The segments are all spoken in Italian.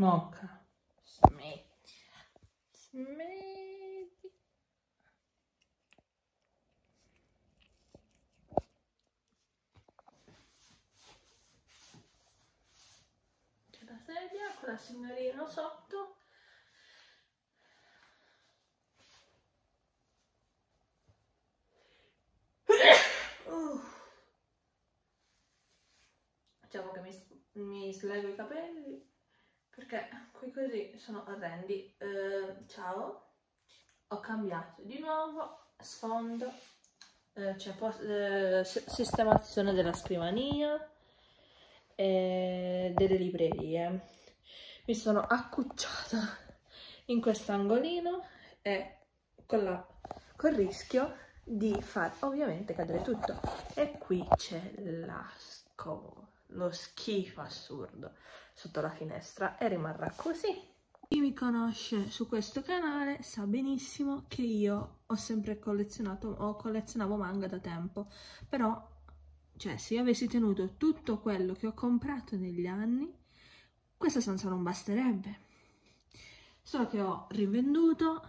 Moca, smetti. Smetti. C'è la sedia con la signorina sotto. Uh. Diciamo che mi, mi slego i capelli perché qui così sono orrendi. Eh, ciao, ho cambiato di nuovo sfondo, eh, c'è eh, sistemazione della scrivania e delle librerie. Mi sono accucciata in quest'angolino e con, la, col rischio di far ovviamente cadere tutto. E qui c'è l'asco, lo schifo assurdo sotto la finestra e rimarrà così. Chi mi conosce su questo canale sa benissimo che io ho sempre collezionato o collezionavo manga da tempo, però cioè se io avessi tenuto tutto quello che ho comprato negli anni, questa stanza non basterebbe. Solo che ho rivenduto,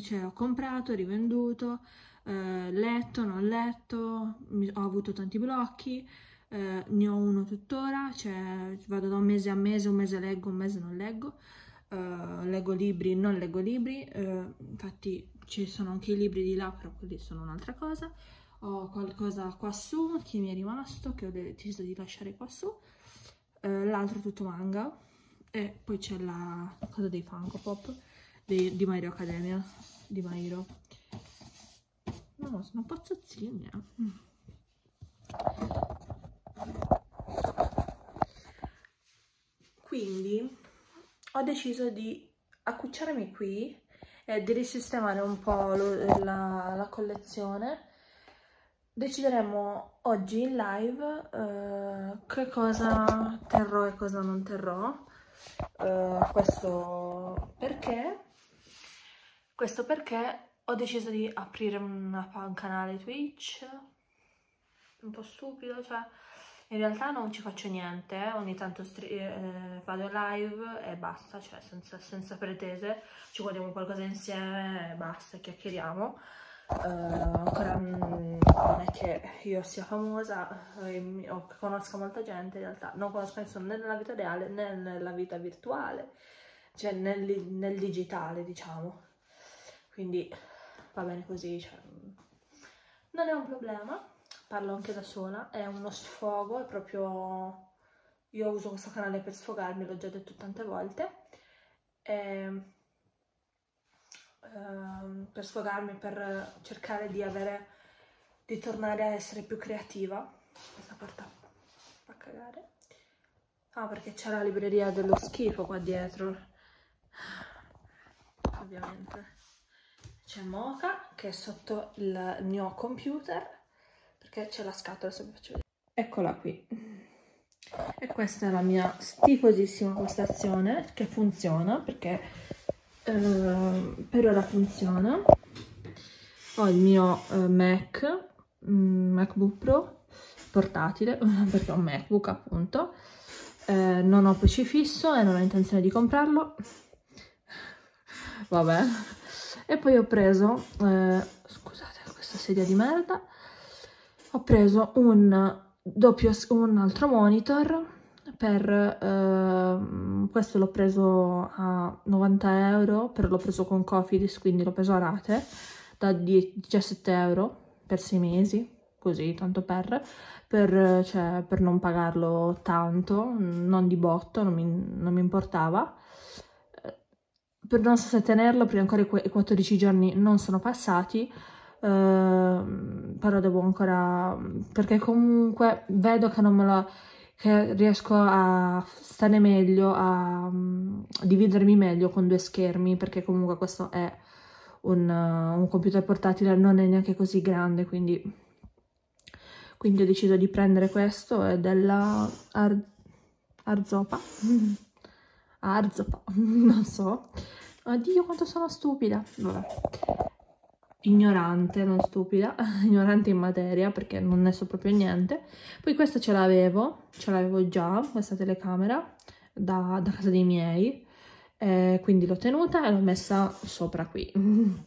cioè ho comprato, rivenduto, eh, letto, non letto, ho avuto tanti blocchi, eh, ne ho uno tuttora, cioè vado da un mese a mese, un mese leggo, un mese non leggo, eh, leggo libri, non leggo libri, eh, infatti ci sono anche i libri di là, però quelli sono un'altra cosa, ho qualcosa qua su che mi è rimasto, che ho deciso di lasciare qua su, eh, l'altro tutto manga, e poi c'è la cosa dei Funko Pop di, di Hero Academia, di My Hero. No, sono pazzozzini. Eh. Quindi ho deciso di accucciarmi qui e di risistemare un po' lo, la, la, collezione. Decideremo oggi in live uh, che cosa terrò e cosa non terrò. Uh, questo perché? Questo perché ho deciso di aprire una, un canale Twitch, un po' stupido, cioè in realtà non ci faccio niente, eh. ogni tanto eh, vado live e basta, cioè senza, senza, pretese, ci guardiamo qualcosa insieme e basta, chiacchieriamo. Uh, ancora mm, non è che io sia famosa eh, o che conosca molta gente, in realtà non conosco nessuno né nella vita reale né nella vita virtuale, cioè nel, nel digitale diciamo. Quindi va bene così, cioè, non è un problema, parlo anche da sola, è uno sfogo, è proprio... Io uso questo canale per sfogarmi, l'ho già detto tante volte, e, uh, per sfogarmi, per cercare di avere, di tornare a essere più creativa. Questa porta fa cagare. Ah, perché c'è la libreria dello schifo qua dietro, ovviamente c'è Mocha che è sotto il mio computer perché c'è la scatola se vi faccio vedere. Eccola qui. E questa è la mia stifosissima postazione che funziona perché eh, per ora funziona. Ho il mio eh, Mac mm, MacBook Pro portatile perché ho un MacBook appunto. Eh, non ho PC fisso e non ho intenzione di comprarlo. Vabbè. E poi ho preso eh, scusate questa sedia di merda ho preso un doppio un altro monitor per eh, questo l'ho preso a 90 euro però l'ho preso con Cofidis quindi l'ho preso a rate da 17 euro per 6 mesi così tanto per per, cioè, per non pagarlo tanto non di botto non mi, non mi importava. Per non sostenerlo perché ancora i 14 giorni non sono passati Uh, però devo ancora perché comunque vedo che non me lo che riesco a stare meglio a, a dividermi meglio con due schermi perché comunque questo è un, uh, un computer portatile non è neanche così grande quindi quindi ho deciso di prendere questo è della Ar Arzopa Arzopa non so Oddio, quanto sono stupida. Vabbè. Ignorante, non stupida. Ignorante in materia, perché non ne so proprio niente. Poi questa ce l'avevo, ce l'avevo già, questa telecamera. da, da casa dei miei, eh, quindi l'ho tenuta e l'ho messa sopra qui.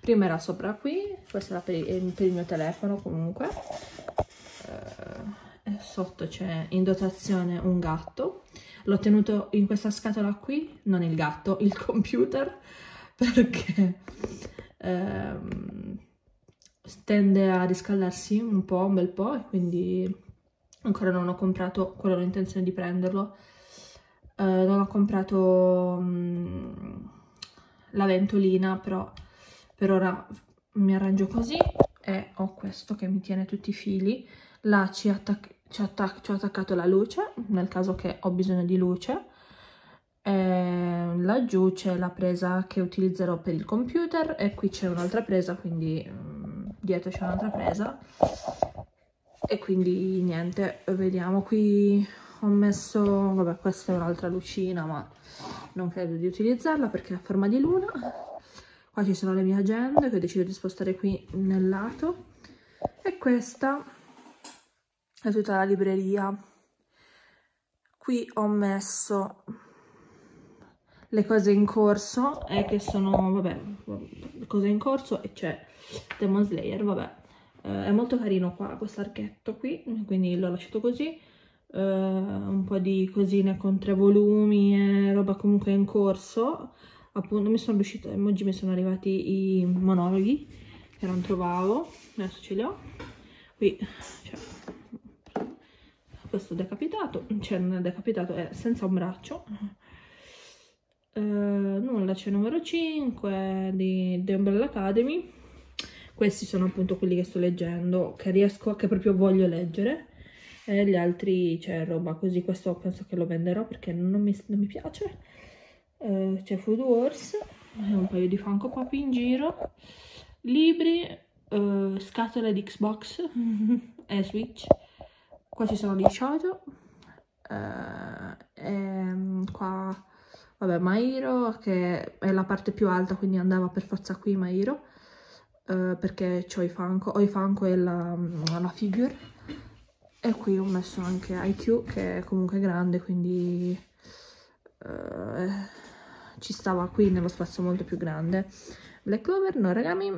Prima era sopra qui, questa era per, per il mio telefono comunque. Eh, sotto c'è in dotazione un gatto. L'ho tenuto in questa scatola qui, non il gatto, il computer, perché ehm, tende a riscaldarsi un po', un bel po', quindi ancora non ho comprato, quello ho intenzione di prenderlo. Eh, non ho comprato mh, mm, la ventolina, però per ora mi arrangio così e ho questo che mi tiene tutti i fili. Là ci, attac ci, attac ci ho attaccato la luce, nel caso che ho bisogno di luce. E laggiù c'è la presa che utilizzerò per il computer e qui c'è un'altra presa, quindi um, dietro c'è un'altra presa. E quindi niente, vediamo qui ho messo, vabbè questa è un'altra lucina ma non credo di utilizzarla perché è a forma di luna Qua ci sono le mie agende che ho deciso di spostare qui nel lato. E questa è tutta la libreria. Qui ho messo le cose in corso e che sono, vabbè, cose in corso e c'è Demon Slayer, vabbè. Eh, è molto carino qua questo archetto qui, quindi l'ho lasciato così. Eh, un po' di cosine con tre volumi e roba comunque in corso appunto mi sono riuscita, oggi mi sono arrivati i monologhi che non trovavo, adesso ce li ho, qui cioè, questo decapitato, cioè non è decapitato, è senza un braccio, uh, nulla, c'è numero 5 di The Umbrella Academy, questi sono appunto quelli che sto leggendo, che riesco, che proprio voglio leggere, e gli altri c'è roba così, questo penso che lo venderò perché non mi, non mi piace, eh, c'è Food Wars, un paio di Funko Pop in giro, libri, eh, scatole di Xbox e Switch, qua ci sono gli shoujo, eh, e qua vabbè Mairo che è la parte più alta quindi andava per forza qui Mairo eh, perché ho i Funko, ho i Funko e la, la figure. E qui ho messo anche IQ che è comunque grande quindi uh, ci stava qui nello spazio molto più grande. Black Clover, no regami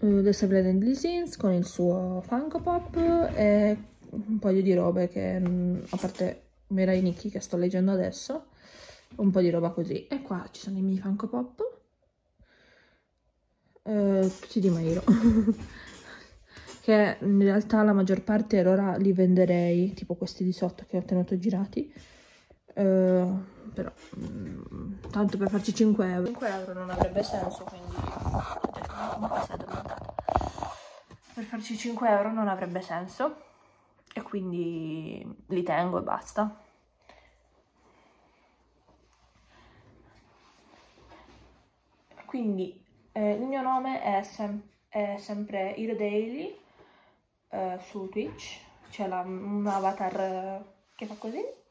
uh, The Seven Sins con il suo Funko Pop e un paio di robe che mm, a parte Mirai Nikki che sto leggendo adesso. Un po' di roba così. E qua ci sono i miei Funko Pop. Uh, tutti di Mairo. Che in realtà la maggior parte per ora li venderei tipo questi di sotto che ho tenuto girati. Uh, però um, tanto per farci 5 euro. 5 euro non avrebbe senso quindi per farci 5 euro non avrebbe senso e quindi li tengo e basta. Quindi eh, il mio nome è, sem è sempre Iro Daily eh, su Twitch. C'è un avatar che fa così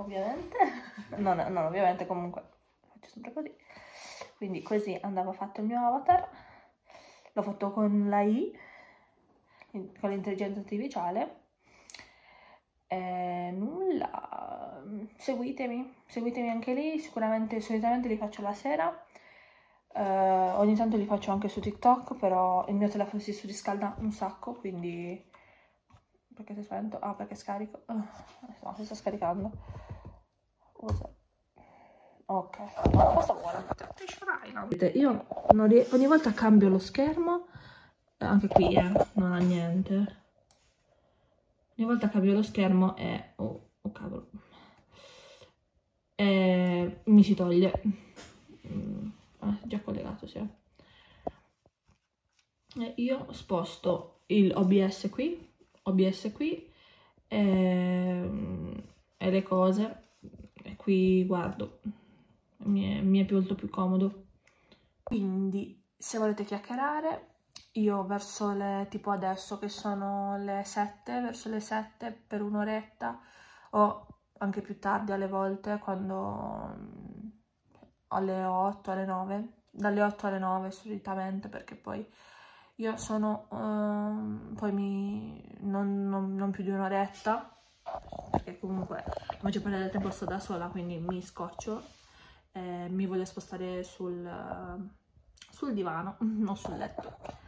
ovviamente, non, non ovviamente comunque faccio sempre così, quindi così andava fatto il mio avatar, l'ho fatto con la I, con l'intelligenza artificiale, e nulla, seguitemi, seguitemi anche lì, sicuramente, solitamente li faccio la sera, Uh, ogni tanto li faccio anche su TikTok, però il mio telefono si surriscalda un sacco, quindi... Perché si spento? Ah, perché scarico? Uh, no, si sta scaricando. Usa. Ok, cosa vuole? Vedete, io ogni volta cambio lo schermo, anche qui eh, non ha niente. Ogni volta cambio lo schermo e... Oh, oh cavolo. E mi si toglie. Mm, ah, già collegato, sì. E io sposto il OBS qui, OBS qui e, e le cose e qui guardo, mi è, mi è molto più comodo. Quindi se volete chiacchierare, io verso le, tipo adesso che sono le 7, verso le 7 per un'oretta o anche più tardi alle volte quando alle 8, alle 9, dalle 8 alle 9 solitamente perché poi io sono, um, poi mi, non, non, non più di un'oretta perché comunque la maggior parte del tempo sto da sola, quindi mi scoccio, eh, mi voglio spostare sul, sul divano, non sul letto